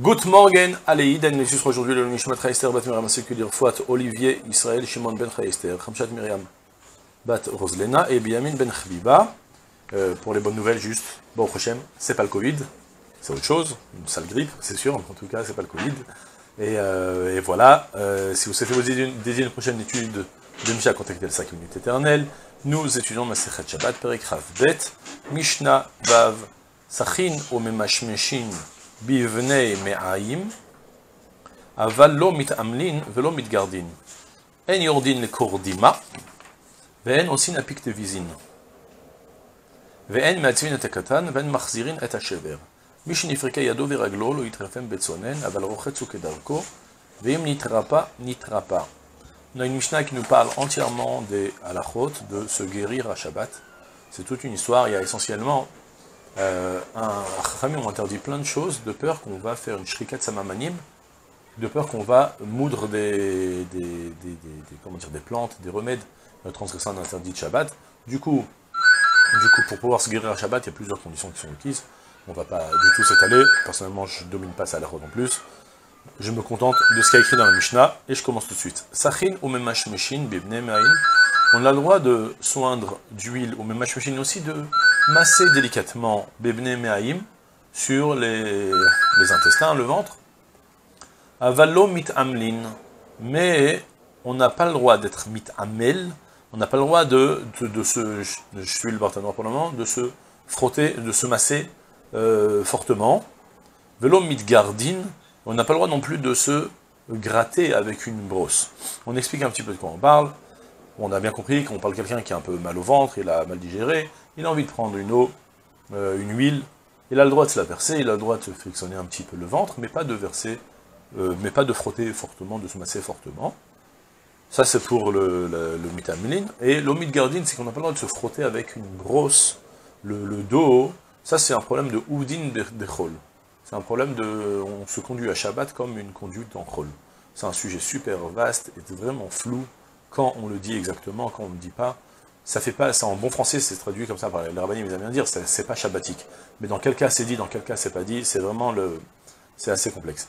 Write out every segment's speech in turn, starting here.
Good morning, Aleïden, nous sommes aujourd'hui le Nishmat Esther Bat Miriam Sekulir Fouat, Olivier, Israël, Shimon Ben Esther, Khamshat Miriam Bat Roslena et Biamin Ben Khbiba. Euh, pour les bonnes nouvelles, juste, bon, prochain, c'est pas le Covid, c'est autre chose, une sale grippe, c'est sûr, en tout cas, c'est pas le Covid. Et, euh, et voilà, euh, si vous souhaitez vous dédier une prochaine étude de Misha, contactez le 5 minutes éternelles. Nous étudions Masechet Shabbat, Perikrav Bet, Mishnah, Vav, Sachin, Omemashmeshin, bivnei me'aim, aval lo mit'amlin velo mitgardin. En yordin lekordima, ve'en osin apik tevizin. ואין מעצבין את הקטן ואין מחזירין את השבר. מי שנפרקה ידו ורגלו לא יתרפם בצונן, אבל רוחץ הוא כדרכו, ואם נתרפא, נתרפא. On a une Mishnah qui nous parle entièrement des halachot, de se guérir à Shabbat. C'est toute une histoire, il y a essentiellement euh, un Chachamim ont interdit plein de choses de peur qu'on va faire une shrikat samamanim, de peur qu'on va moudre des, comment dire, des plantes, des remèdes, euh, transgressant un interdit de Shabbat. Du coup, du coup, pour pouvoir se guérir à Shabbat, il y a plusieurs conditions qui sont requises. On ne va pas du tout s'étaler. Personnellement, je ne domine pas ça à la en plus. Je me contente de ce qu'il y a écrit dans la Mishnah, et je commence tout de suite. Sachin ou memashmeshin bibne On a le droit de soindre d'huile ou memashmeshin aussi de masser délicatement bebne me'aim sur les, intestins, le ventre. Avalo mit amlin. Mais on n'a pas le droit d'être mit amel. On n'a pas le droit de, de, se, je suis le partenaire pour le moment, de se frotter, de se masser euh, fortement. Velo mit gardin. On n'a pas le droit non plus de se gratter avec une brosse. On explique un petit peu de quoi on parle. On a bien compris qu'on parle de quelqu'un qui a un peu mal au ventre, il a mal digéré, il a envie de prendre une eau, euh, une huile, il a le droit de se la verser, il a le droit de se frictionner un petit peu le ventre, mais pas de verser, euh, mais pas de frotter fortement, de se masser fortement. Ça c'est pour le, le, le Et l'omid gardine, c'est qu'on n'a pas le droit de se frotter avec une brosse, le, dos. Ça c'est un problème de oudin bechol. C'est un problème de... On se conduit à Shabbat comme une conduite en Chol. C'est un sujet super vaste et vraiment flou quand on le dit exactement, quand on ne le dit pas. Ça fait pas, ça en bon français, c'est traduit comme ça par les rabbins, ils aiment bien dire, c'est pas shabbatique. Mais dans quel cas c'est dit, dans quel cas c'est pas dit, c'est vraiment le... C'est assez complexe.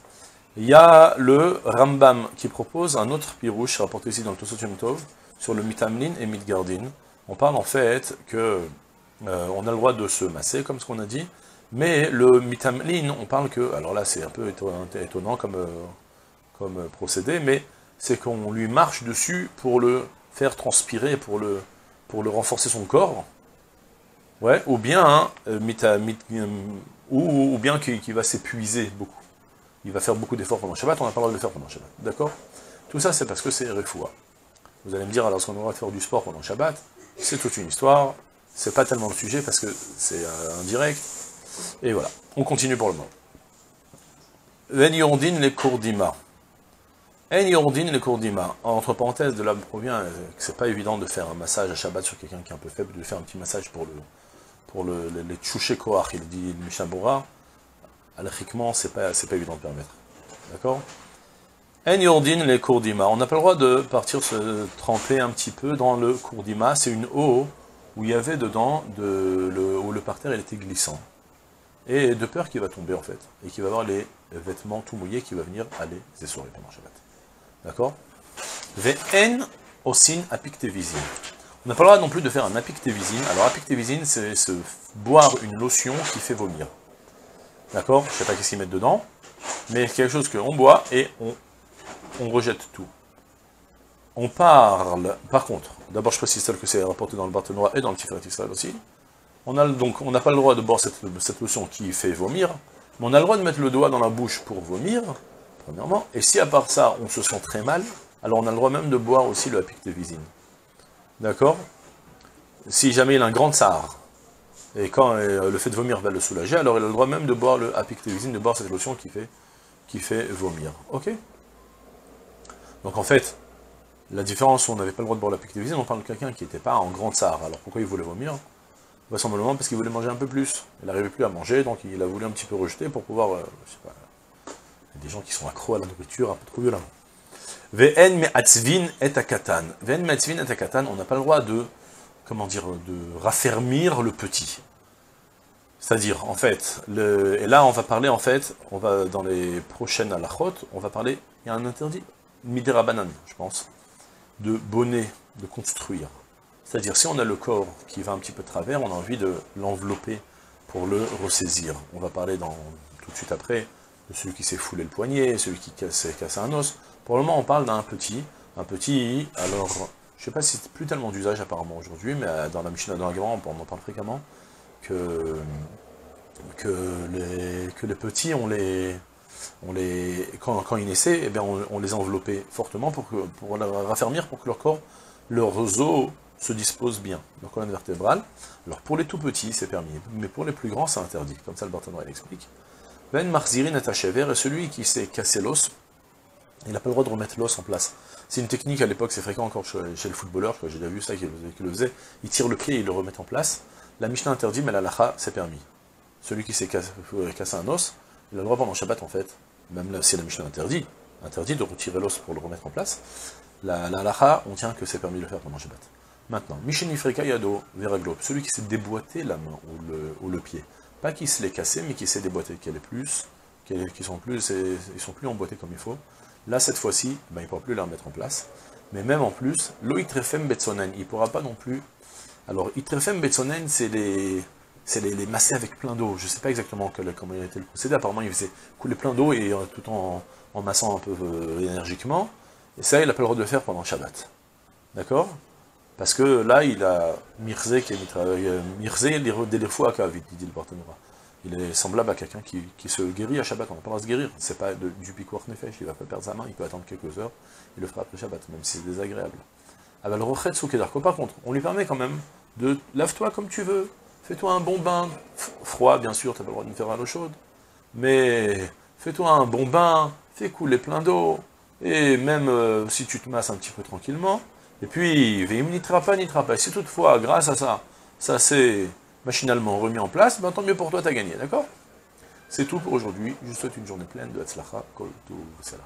Il y a le Rambam qui propose un autre pirouche rapporté ici dans le Tosot Tov sur le mitamlin et mitgardin. On parle en fait que euh, on a le droit de se masser, comme ce qu'on a dit, mais le mitamlin, on parle que, alors là c'est un peu étonnant comme, euh, comme procédé, mais c'est qu'on lui marche dessus pour le faire transpirer, pour le, pour le renforcer son corps, ou bien, hein, euh, euh, ou, bien qu'il va s'épuiser beaucoup. Il va faire beaucoup d'efforts pendant Shabbat, on n'a pas le droit de le faire pendant Shabbat, d'accord? Tout ça c'est parce que c'est Refoua. Vous allez me dire, alors, qu'on a le droit de faire du sport pendant Shabbat? C'est toute une histoire, c'est pas tellement le sujet parce que c'est indirect, et voilà, on continue pour le moment. Ven yordin le kourdima. En yordin le kourdima. Entre parenthèses, de là provient que c'est pas évident de faire un massage à Shabbat sur quelqu'un qui est un peu faible, de faire un petit massage pour le pour le, les il dit le Mishabura. Alachiquement, c'est pas, pas évident de permettre. D'accord? En yordin le kourdima. On n'a pas le droit de partir se tremper un petit peu dans le kourdima. C'est une eau où il y avait dedans, de, le, où le parterre était glissant et de peur qu'il va tomber en fait, et qu'il va avoir les vêtements tout mouillés qui va venir aller s'essorer pendant Shabbat. D'accord? Ve'en osin apictevizin. On n'a pas le droit non plus de faire un apictevizin. Alors apictevizin, c'est se boire une lotion qui fait vomir. D'accord? Je ne sais pas qu'est-ce qu'ils mettent dedans, mais quelque chose qu'on boit et on, on rejette tout. On parle, par contre, d'abord je précise que c'est rapporté dans le Barthénois et dans le Tiferet Israël aussi, on a donc on n'a pas le droit de boire cette, cette, lotion qui fait vomir, mais on a le droit de mettre le doigt dans la bouche pour vomir, premièrement, et si à part ça, on se sent très mal, alors on a le droit même de boire aussi le de visine. D'accord? Si jamais il a un grand tsar, et quand euh, le fait de vomir va le soulager, alors il a le droit même de boire le de visine, de boire cette lotion qui fait, qui fait vomir. Ok? Donc en fait, la différence, on n'avait pas le droit de boire visine, on parle de quelqu'un qui n'était pas en grand tsar. Alors pourquoi il voulait vomir? Vraisemblablement parce qu'il voulait manger un peu plus. Il n'arrivait plus à manger, donc il a voulu un petit peu rejeter pour pouvoir, euh, des gens qui sont accros à la nourriture un peu trop violemment. Ve'en me'atzvin et akatan. Ve'en me'atzvin et akatan, on n'a pas le droit de, comment dire, de raffermir le petit. C'est-à-dire, en fait, et là on va parler, en fait, on va dans les prochaines halachot, on va parler, il y a un interdit, midera banane, je pense, de bonnet, de construire. C'est-à-dire, si on a le corps qui va un petit peu travers, on a envie de l'envelopper pour le ressaisir. On va parler dans, tout de suite après celui qui s'est foulé le poignet, celui qui s'est cassé un os. Pour le moment, on parle d'un petit, un petit, alors, je ne sais pas si c'est plus tellement d'usage apparemment aujourd'hui, mais dans la Mishnah dans on en parle fréquemment, que, les, petits, on les, on les, quand, ils naissaient, eh bien on, les enveloppait fortement pour, que, pour raffermir, pour que leur corps, leurs os se disposent bien, leur colonne vertébrale. Alors pour les tout petits, c'est permis, mais pour les plus grands, c'est interdit, comme ça le Barthénois explique. Ben Marzirin et celui qui s'est cassé l'os, il n'a pas le droit de remettre l'os en place. C'est une technique, à l'époque, c'est fréquent encore chez, le footballeur, j'ai déjà vu ça qu'il le faisait, il tire le pied et il le remet en place. La Mishnah interdit, mais la Lacha, c'est permis. Celui qui s'est cassé, un os, il a le droit pendant Shabbat, en fait, même si la Mishnah interdit, interdit de retirer l'os pour le remettre en place, la, la Lacha, on tient que c'est permis de le faire pendant Shabbat. Maintenant, Mishinifrika Yado Veraglo, celui qui s'est déboîté la main le, ou le pied. Pas qui se l'est cassé, mais qui s'est déboîté, qu'elle est plus, qui sont plus, ils sont plus emboîtés comme il faut. Là, cette fois-ci, ben, il ne pourra plus la remettre en place. Mais même en plus, l'oitrefem betsonen, il ne pourra pas non plus. Alors, itrefem betsonen, c'est les, c'est les, masser avec plein d'eau. Je ne sais pas exactement comment il été le procédé. Apparemment, il faisait couler plein d'eau et euh, tout en, en massant un peu euh, énergiquement. Et ça, il n'a pas le droit de le faire pendant Shabbat. D'accord? Parce que là, il a mirze qui est des fois à dit le partenaire il est semblable à quelqu'un qui, se guérit à Shabbat. On va pas se guérir, c'est pas du piquoir nefesh, il va pas perdre sa main, il peut attendre quelques heures, il le fera après Shabbat, même si c'est désagréable. Ah bah rochet soukedarko, par contre, on lui permet quand même de lave-toi comme tu veux, fais-toi un bon bain, froid bien sûr, tu n'as pas le droit de me faire à l'eau chaude, mais fais-toi un bon bain, fais couler plein d'eau, et même euh, si tu te masses un petit peu tranquillement, et puis, vim nitra pas. Si toutefois, grâce à ça, ça c'est machinalement remis en place, ben, tant mieux pour toi, tu as gagné, d'accord? C'est tout pour aujourd'hui. Je souhaite une journée pleine de Hatzlacha, Kol Salah.